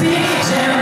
speak